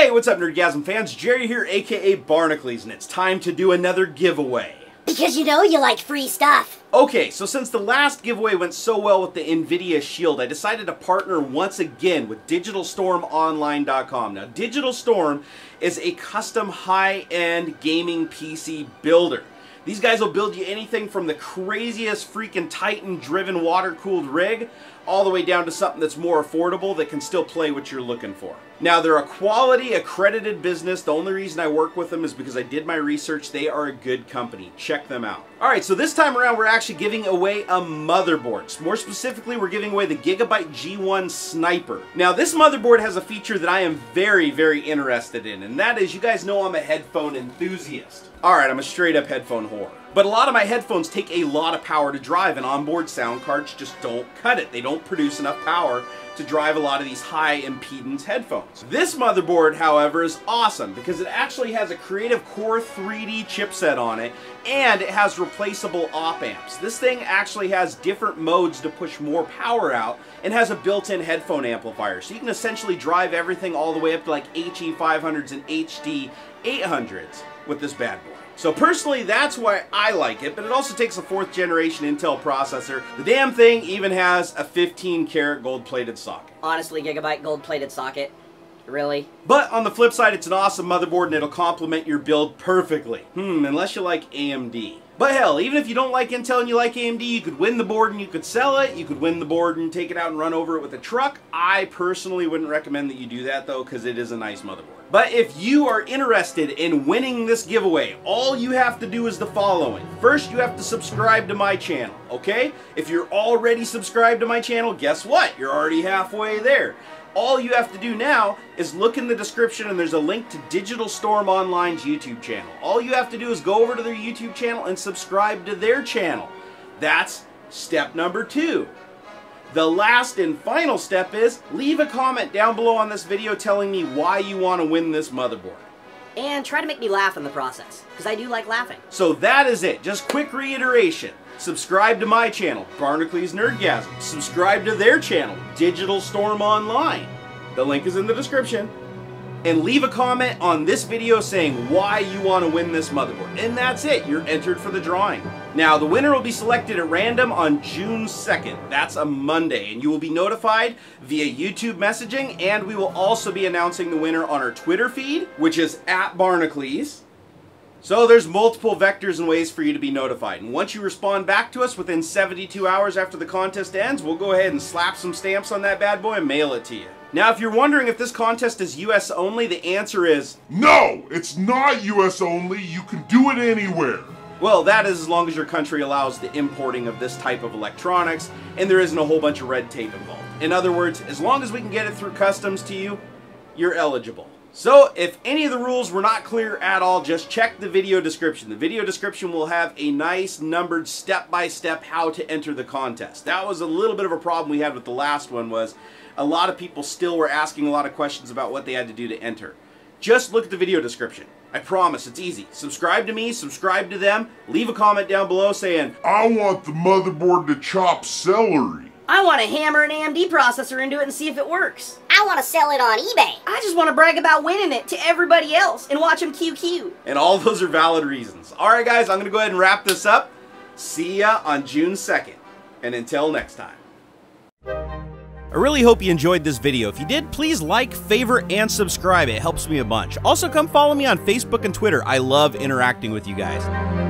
Hey, what's up, Nerdgasm fans? Jerry here, aka Barnacules, and it's time to do another giveaway. Because you know you like free stuff. Okay, so since the last giveaway went so well with the NVIDIA Shield, I decided to partner once again with DigitalStormOnline.com. Now, Digital Storm is a custom high-end gaming PC builder. These guys will build you anything from the craziest freaking Titan-driven water-cooled rig all the way down to something that's more affordable that can still play what you're looking for. Now, they're a quality, accredited business. The only reason I work with them is because I did my research. They are a good company. Check them out. All right, so this time around, we're actually giving away a motherboard. More specifically, we're giving away the Gigabyte G1 Sniper. Now, this motherboard has a feature that I am very, very interested in, and that is, you guys know I'm a headphone enthusiast. All right, I'm a straight up headphone whore. But a lot of my headphones take a lot of power to drive, and onboard sound cards just don't cut it. They don't produce enough power to drive a lot of these high impedance headphones. This motherboard, however, is awesome because it actually has a Creative Core 3D chipset on it and it has replaceable op amps. This thing actually has different modes to push more power out and has a built-in headphone amplifier. So you can essentially drive everything all the way up to like HE 500s and HD 800s with this bad boy. So personally, that's why I like it, but it also takes a fourth generation Intel processor. The damn thing even has a 15 karat gold plated socket. Honestly, Gigabyte gold plated socket. Really? But on the flip side, it's an awesome motherboard and it'll complement your build perfectly. Hmm, unless you like AMD. But hell, even if you don't like Intel and you like AMD, you could win the board and you could sell it. You could win the board and take it out and run over it with a truck. I personally wouldn't recommend that you do that though, because it is a nice motherboard. But if you are interested in winning this giveaway, all you have to do is the following. First, you have to subscribe to my channel, okay? If you're already subscribed to my channel, guess what? You're already halfway there all you have to do now is look in the description and there's a link to Digital Storm Online's YouTube channel. All you have to do is go over to their YouTube channel and subscribe to their channel. That's step number two. The last and final step is leave a comment down below on this video telling me why you want to win this motherboard. And try to make me laugh in the process, because I do like laughing. So that is it. Just quick reiteration. Subscribe to my channel, Barnacules Nerdgasm. Subscribe to their channel, Digital Storm Online. The link is in the description. And leave a comment on this video saying why you want to win this motherboard. And that's it. You're entered for the drawing. Now, the winner will be selected at random on June 2nd. That's a Monday. And you will be notified via YouTube messaging. And we will also be announcing the winner on our Twitter feed, which is at Barnacules. So there's multiple vectors and ways for you to be notified. And once you respond back to us within 72 hours after the contest ends, we'll go ahead and slap some stamps on that bad boy and mail it to you. Now, if you're wondering if this contest is US only, the answer is No, it's not US only. You can do it anywhere. Well, that is as long as your country allows the importing of this type of electronics and there isn't a whole bunch of red tape involved. In other words, as long as we can get it through customs to you, you're eligible. So, if any of the rules were not clear at all, just check the video description. The video description will have a nice numbered step-by-step -step how to enter the contest. That was a little bit of a problem we had with the last one was a lot of people still were asking a lot of questions about what they had to do to enter. Just look at the video description. I promise, it's easy. Subscribe to me, subscribe to them, leave a comment down below saying, I want the motherboard to chop celery. I want to hammer an AMD processor into it and see if it works. I want to sell it on eBay. I just want to brag about winning it to everybody else and watch them QQ. And all those are valid reasons. Alright guys, I'm going to go ahead and wrap this up. See ya on June 2nd. And until next time. I really hope you enjoyed this video. If you did, please like, favor, and subscribe. It helps me a bunch. Also, come follow me on Facebook and Twitter. I love interacting with you guys.